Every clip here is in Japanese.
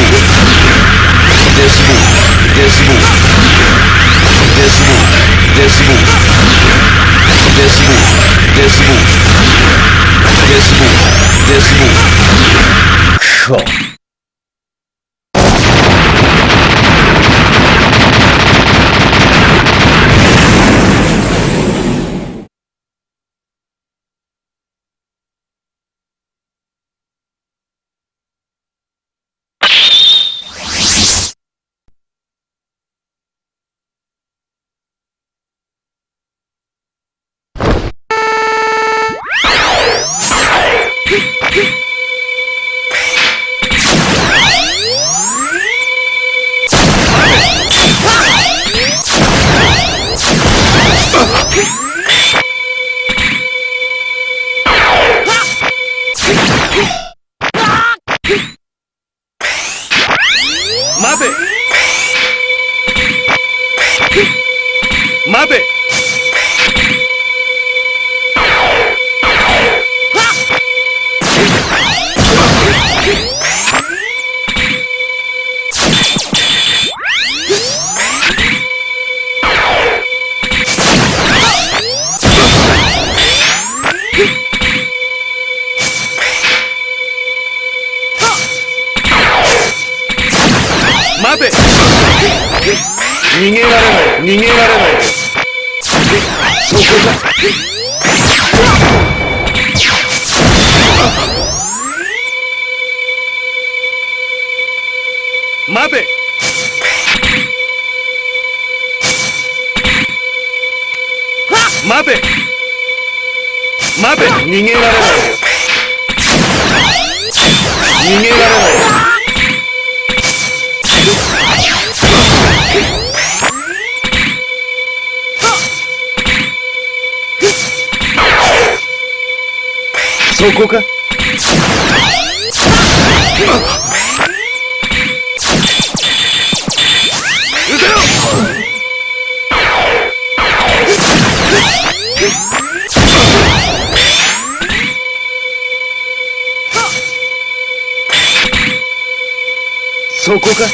move. This move. This move. This move. This move. This move. This move. This move. This move. Cool. 逃げられない逃げられないそこだ待て待て待て逃げられない逃げられないそこか。撃てろそこか。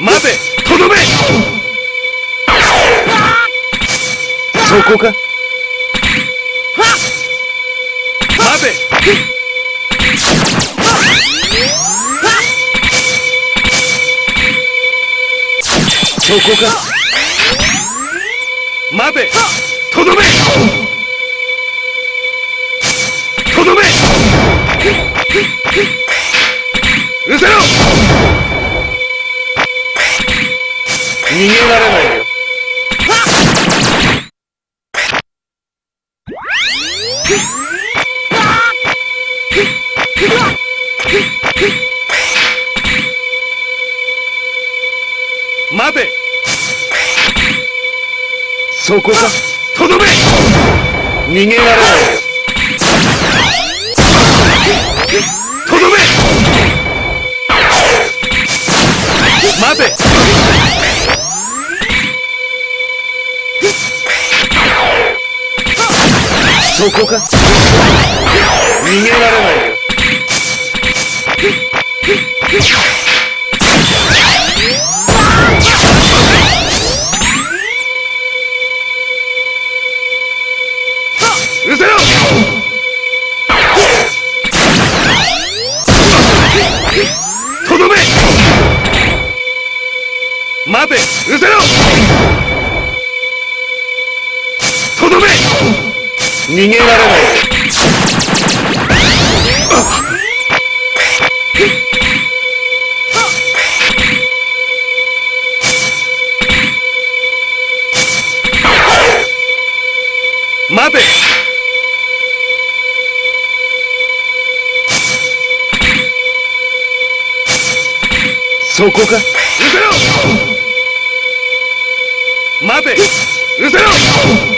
待てとどめ。そこか。待て。とどめ。とどめ。撃てろ。逃逃げられないよ待てそこか。とどめ。逃げられないとどめ。待て。そこか。逃げられないよ。待て失せろ。とどめ。逃げられない。待て。そこか。失せろ。待て。失せろ。